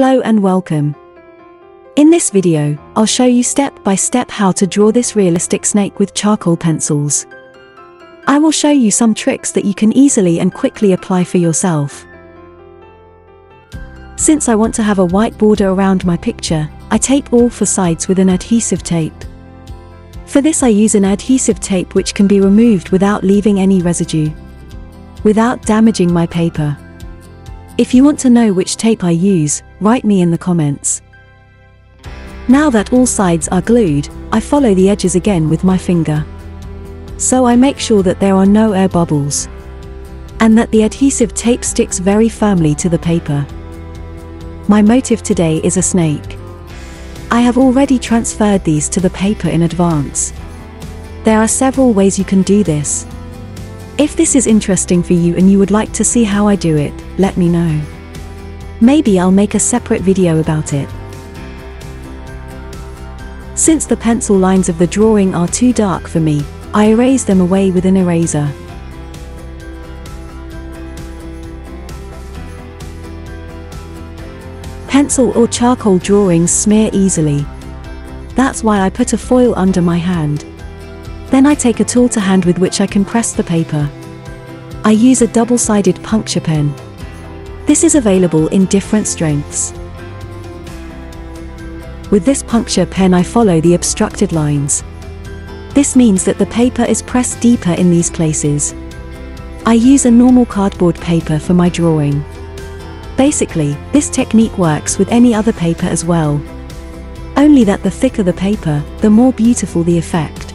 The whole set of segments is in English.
Hello and welcome. In this video, I'll show you step by step how to draw this realistic snake with charcoal pencils. I will show you some tricks that you can easily and quickly apply for yourself. Since I want to have a white border around my picture, I tape all four sides with an adhesive tape. For this I use an adhesive tape which can be removed without leaving any residue. Without damaging my paper. If you want to know which tape I use, write me in the comments. Now that all sides are glued, I follow the edges again with my finger. So I make sure that there are no air bubbles. And that the adhesive tape sticks very firmly to the paper. My motive today is a snake. I have already transferred these to the paper in advance. There are several ways you can do this. If this is interesting for you and you would like to see how I do it, let me know. Maybe I'll make a separate video about it. Since the pencil lines of the drawing are too dark for me, I erase them away with an eraser. Pencil or charcoal drawings smear easily. That's why I put a foil under my hand. Then I take a tool to hand with which I can press the paper. I use a double-sided puncture pen. This is available in different strengths. With this puncture pen I follow the obstructed lines. This means that the paper is pressed deeper in these places. I use a normal cardboard paper for my drawing. Basically, this technique works with any other paper as well. Only that the thicker the paper, the more beautiful the effect.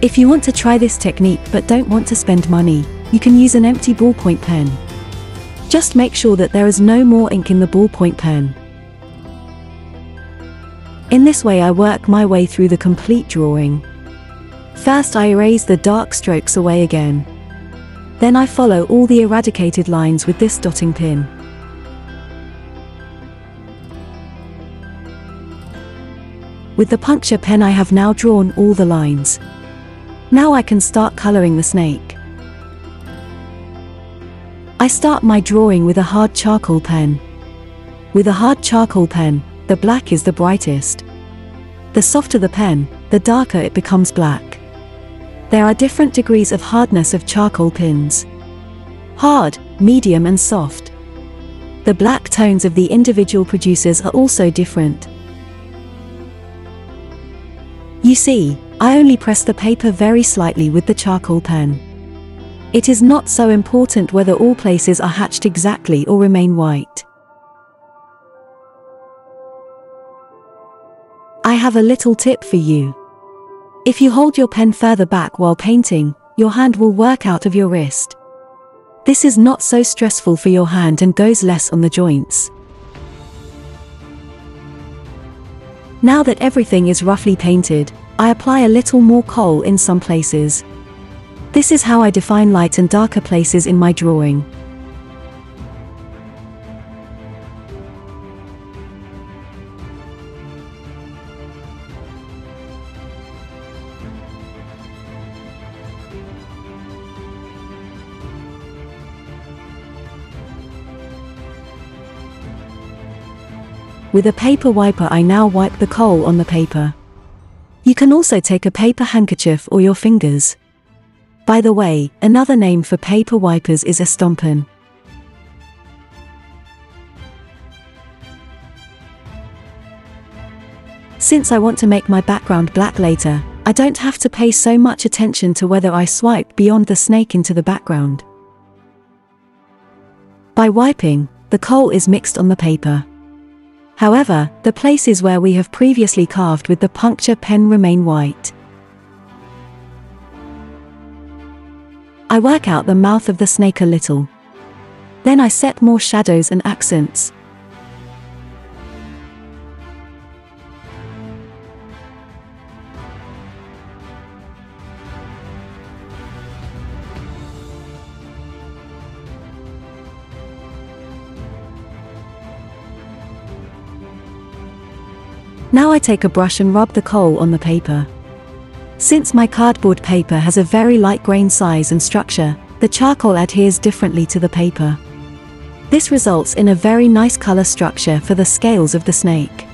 If you want to try this technique but don't want to spend money, you can use an empty ballpoint pen. Just make sure that there is no more ink in the ballpoint pen. In this way I work my way through the complete drawing. First I erase the dark strokes away again. Then I follow all the eradicated lines with this dotting pin. With the puncture pen I have now drawn all the lines. Now I can start coloring the snake. I start my drawing with a hard charcoal pen. With a hard charcoal pen, the black is the brightest. The softer the pen, the darker it becomes black. There are different degrees of hardness of charcoal pins. Hard, medium and soft. The black tones of the individual producers are also different. You see, I only press the paper very slightly with the charcoal pen. It is not so important whether all places are hatched exactly or remain white. I have a little tip for you. If you hold your pen further back while painting, your hand will work out of your wrist. This is not so stressful for your hand and goes less on the joints. Now that everything is roughly painted, I apply a little more coal in some places. This is how I define light and darker places in my drawing. With a paper wiper I now wipe the coal on the paper. You can also take a paper handkerchief or your fingers. By the way, another name for paper wipers is estompen. Since I want to make my background black later, I don't have to pay so much attention to whether I swipe beyond the snake into the background. By wiping, the coal is mixed on the paper. However, the places where we have previously carved with the puncture pen remain white. I work out the mouth of the snake a little. Then I set more shadows and accents. Now I take a brush and rub the coal on the paper. Since my cardboard paper has a very light grain size and structure, the charcoal adheres differently to the paper. This results in a very nice color structure for the scales of the snake.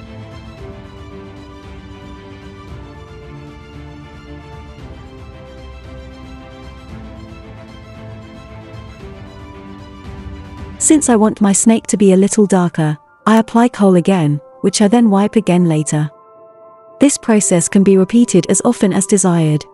Since I want my snake to be a little darker, I apply coal again, which I then wipe again later. This process can be repeated as often as desired.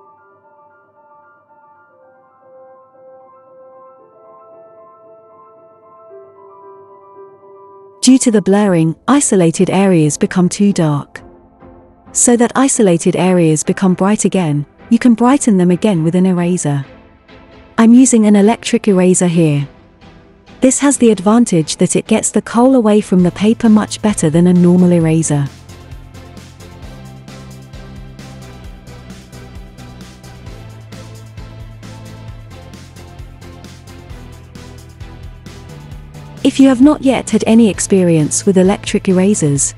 Due to the blurring, isolated areas become too dark. So that isolated areas become bright again, you can brighten them again with an eraser. I'm using an electric eraser here. This has the advantage that it gets the coal away from the paper much better than a normal eraser. If you have not yet had any experience with electric erasers,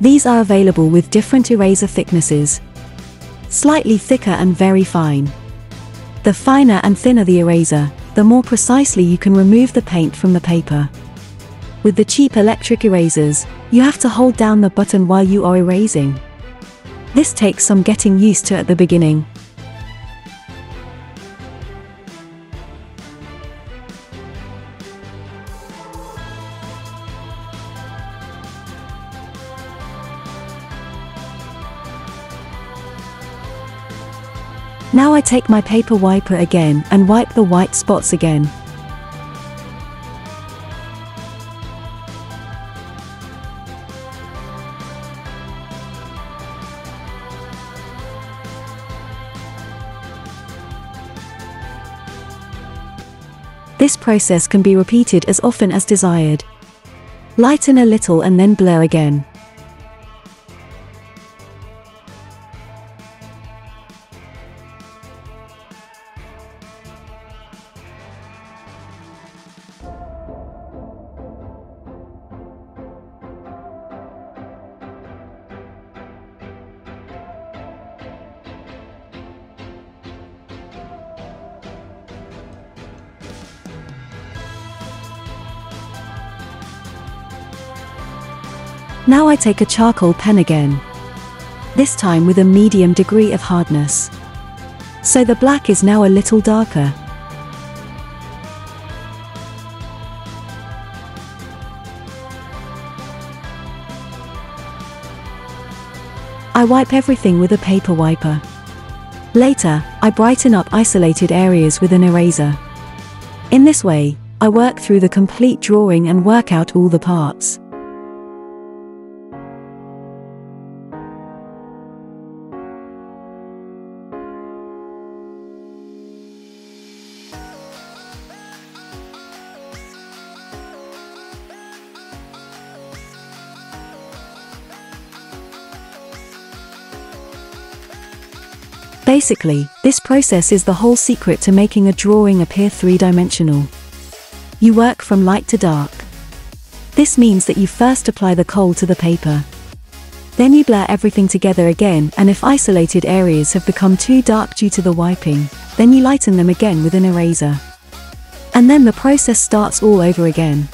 these are available with different eraser thicknesses. Slightly thicker and very fine. The finer and thinner the eraser, the more precisely you can remove the paint from the paper. With the cheap electric erasers, you have to hold down the button while you are erasing. This takes some getting used to at the beginning, Now I take my paper wiper again and wipe the white spots again. This process can be repeated as often as desired. Lighten a little and then blur again. Now I take a charcoal pen again. This time with a medium degree of hardness. So the black is now a little darker. I wipe everything with a paper wiper. Later, I brighten up isolated areas with an eraser. In this way, I work through the complete drawing and work out all the parts. Basically, this process is the whole secret to making a drawing appear three-dimensional. You work from light to dark. This means that you first apply the coal to the paper. Then you blur everything together again and if isolated areas have become too dark due to the wiping, then you lighten them again with an eraser. And then the process starts all over again.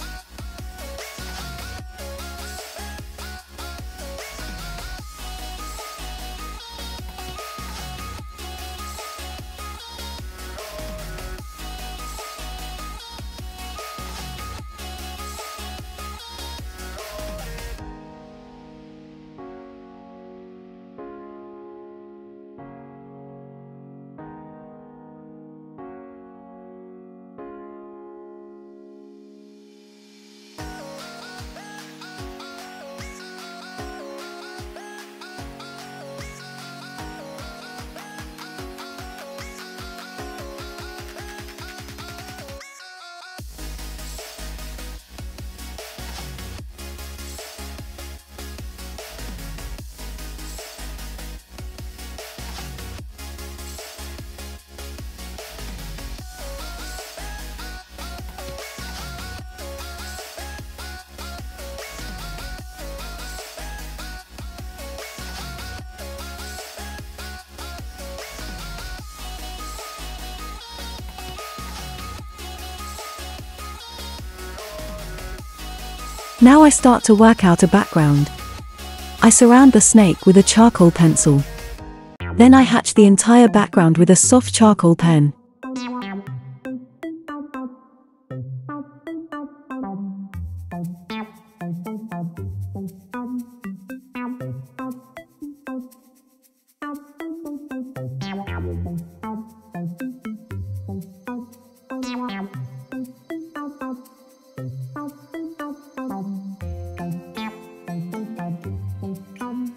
Now I start to work out a background. I surround the snake with a charcoal pencil. Then I hatch the entire background with a soft charcoal pen.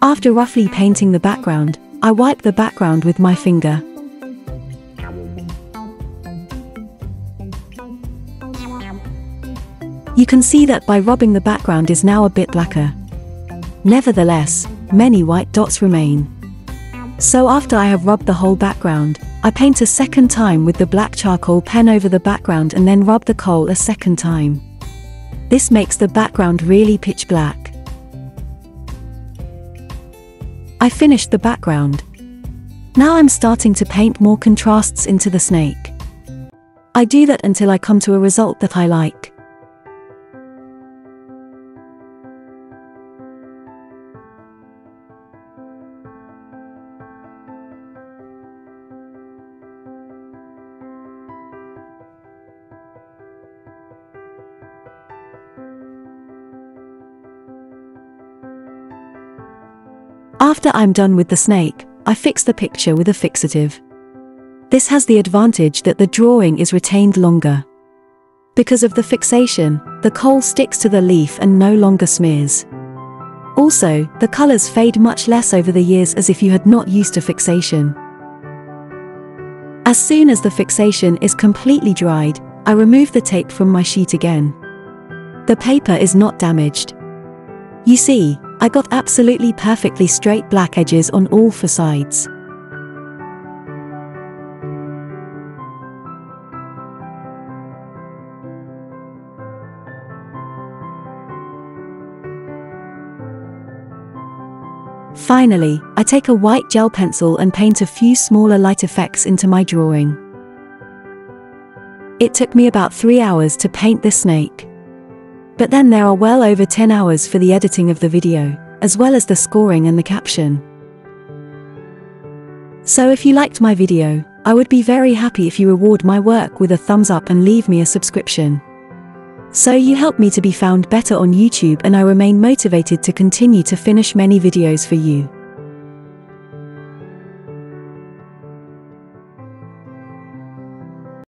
After roughly painting the background, I wipe the background with my finger. You can see that by rubbing the background is now a bit blacker. Nevertheless, many white dots remain. So after I have rubbed the whole background, I paint a second time with the black charcoal pen over the background and then rub the coal a second time. This makes the background really pitch black. I finished the background. Now I'm starting to paint more contrasts into the snake. I do that until I come to a result that I like. After I'm done with the snake, I fix the picture with a fixative. This has the advantage that the drawing is retained longer. Because of the fixation, the coal sticks to the leaf and no longer smears. Also, the colors fade much less over the years as if you had not used a fixation. As soon as the fixation is completely dried, I remove the tape from my sheet again. The paper is not damaged. You see, I got absolutely perfectly straight black edges on all four sides. Finally, I take a white gel pencil and paint a few smaller light effects into my drawing. It took me about 3 hours to paint this snake. But then there are well over 10 hours for the editing of the video, as well as the scoring and the caption. So if you liked my video, I would be very happy if you reward my work with a thumbs up and leave me a subscription. So you help me to be found better on YouTube and I remain motivated to continue to finish many videos for you.